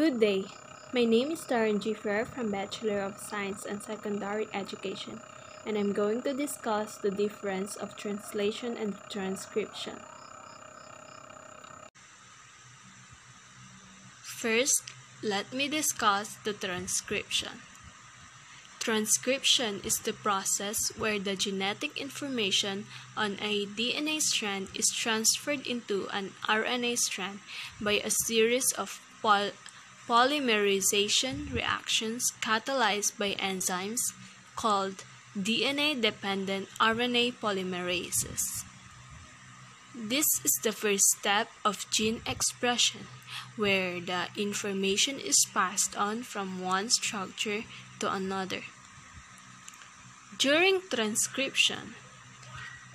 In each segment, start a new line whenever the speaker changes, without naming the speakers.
Good day. My name is Darren G. From Bachelor of Science and Secondary Education, and I'm going to discuss the difference of translation and transcription. First, let me discuss the transcription. Transcription is the process where the genetic information on a DNA strand is transferred into an RNA strand by a series of poly polymerization reactions catalyzed by enzymes called DNA-dependent RNA polymerases. This is the first step of gene expression, where the information is passed on from one structure to another. During transcription,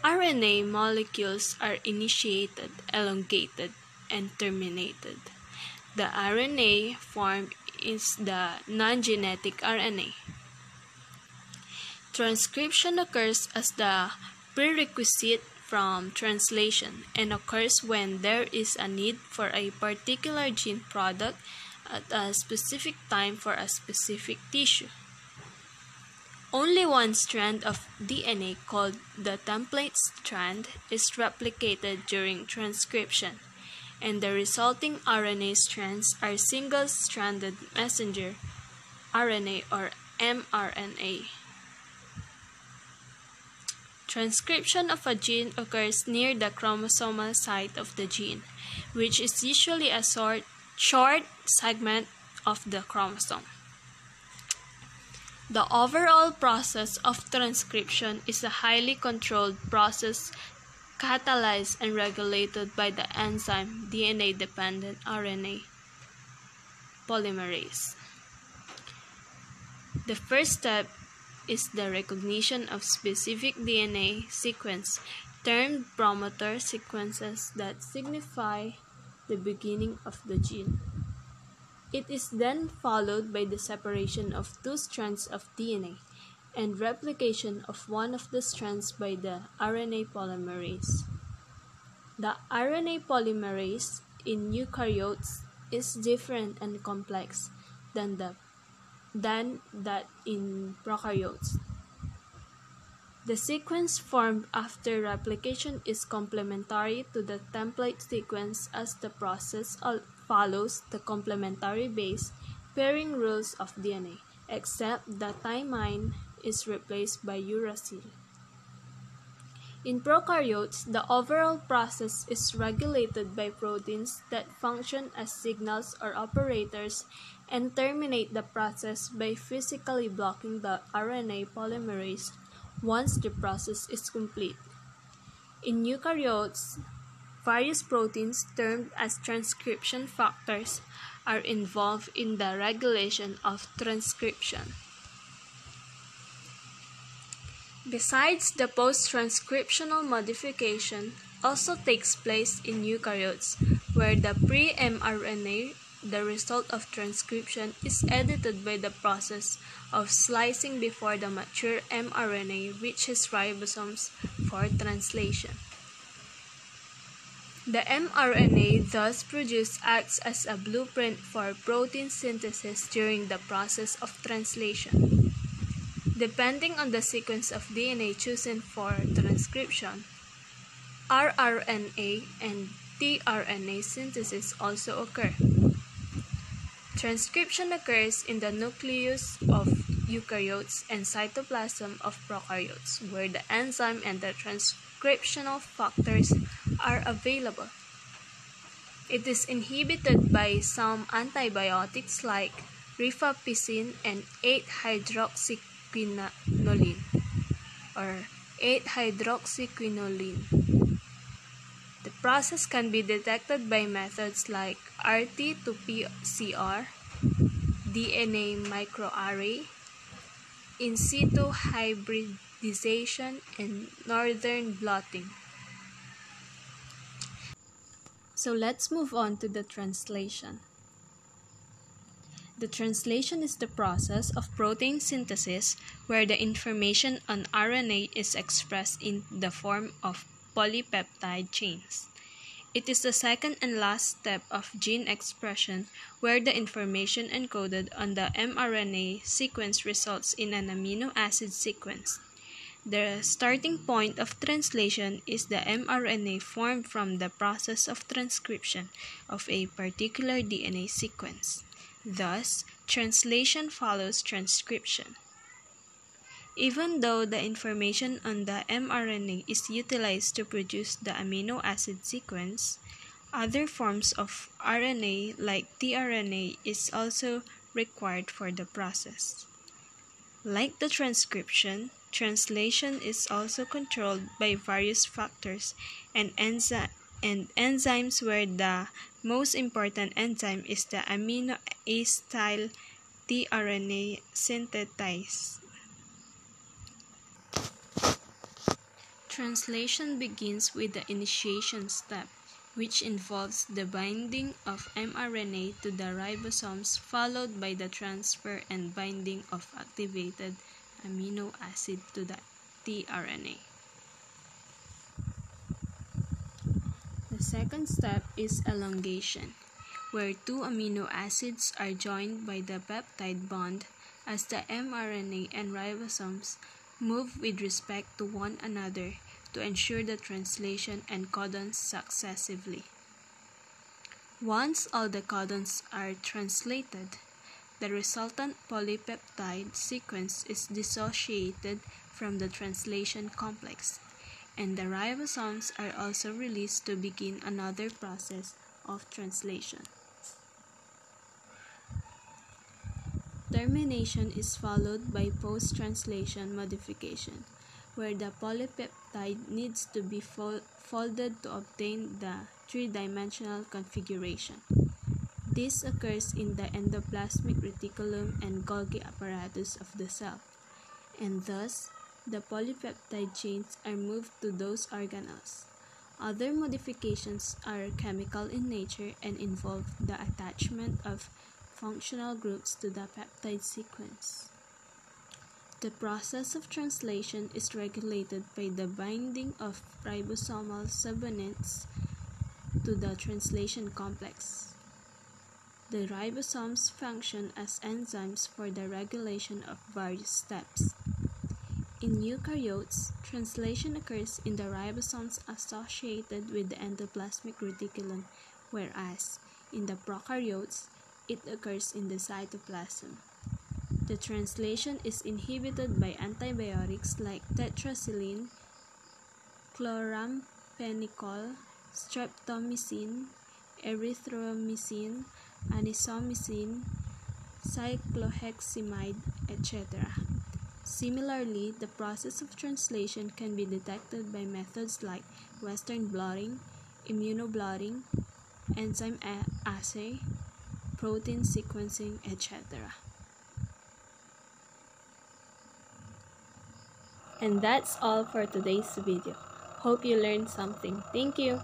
RNA molecules are initiated, elongated, and terminated. The RNA formed is the non-genetic RNA. Transcription occurs as the prerequisite from translation and occurs when there is a need for a particular gene product at a specific time for a specific tissue. Only one strand of DNA called the template strand is replicated during transcription, and the resulting RNA strands are single-stranded messenger RNA or mRNA. Transcription of a gene occurs near the chromosomal site of the gene, which is usually a short, short segment of the chromosome. The overall process of transcription is a highly controlled process catalyzed and regulated by the enzyme DNA-dependent RNA polymerase. The first step is the recognition of specific DNA sequence termed promoter sequences that signify the beginning of the gene. It is then followed by the separation of two strands of DNA and replication of one of the strands by the RNA polymerase. The RNA polymerase in eukaryotes is different and complex than the than that in prokaryotes. The sequence formed after replication is complementary to the template sequence as the process follows the complementary base pairing rules of DNA, except that thymine is replaced by uracil. In prokaryotes, the overall process is regulated by proteins that function as signals or operators and terminate the process by physically blocking the RNA polymerase once the process is complete. In eukaryotes, various proteins termed as transcription factors are involved in the regulation of transcription. Besides, the post-transcriptional modification also takes place in eukaryotes, where the pre-mRNA the result of transcription is edited by the process of slicing before the mature mRNA reaches ribosomes for translation. The mRNA thus produced acts as a blueprint for protein synthesis during the process of translation. Depending on the sequence of DNA chosen for transcription, rRNA and tRNA synthesis also occur. Transcription occurs in the nucleus of eukaryotes and cytoplasm of prokaryotes, where the enzyme and the transcriptional factors are available. It is inhibited by some antibiotics like rifampicin and 8-hydroxyquinoline or 8-hydroxyquinoline. The process can be detected by methods like RT to PCR, DNA microarray, in situ hybridization, and northern blotting. So let's move on to the translation. The translation is the process of protein synthesis where the information on RNA is expressed in the form of polypeptide chains. It is the second and last step of gene expression where the information encoded on the mRNA sequence results in an amino acid sequence. The starting point of translation is the mRNA formed from the process of transcription of a particular DNA sequence. Thus, translation follows transcription. Even though the information on the mRNA is utilized to produce the amino acid sequence, other forms of RNA like tRNA is also required for the process. Like the transcription, translation is also controlled by various factors and, enzy and enzymes where the most important enzyme is the amino acyl tRNA synthetase. Translation begins with the initiation step, which involves the binding of mRNA to the ribosomes followed by the transfer and binding of activated amino acid to the tRNA. Second step is elongation, where two amino acids are joined by the peptide bond as the mRNA and ribosomes move with respect to one another to ensure the translation and codons successively. Once all the codons are translated, the resultant polypeptide sequence is dissociated from the translation complex, and the ribosomes are also released to begin another process of translation. Termination is followed by post-translation modification where the polypeptide needs to be fol folded to obtain the three-dimensional configuration. This occurs in the endoplasmic reticulum and Golgi apparatus of the cell, and thus the polypeptide chains are moved to those organelles. Other modifications are chemical in nature and involve the attachment of functional groups to the peptide sequence. The process of translation is regulated by the binding of ribosomal subunits to the translation complex. The ribosomes function as enzymes for the regulation of various steps. In eukaryotes, translation occurs in the ribosomes associated with the endoplasmic reticulum, whereas in the prokaryotes, it occurs in the cytoplasm. The translation is inhibited by antibiotics like tetracycline, chloramphenicol, streptomycin, erythromycin, anisomycin, cycloheximide, etc. Similarly, the process of translation can be detected by methods like Western blotting, immunoblotting, enzyme assay, protein sequencing, etc. And that's all for today's video. Hope you learned something. Thank you.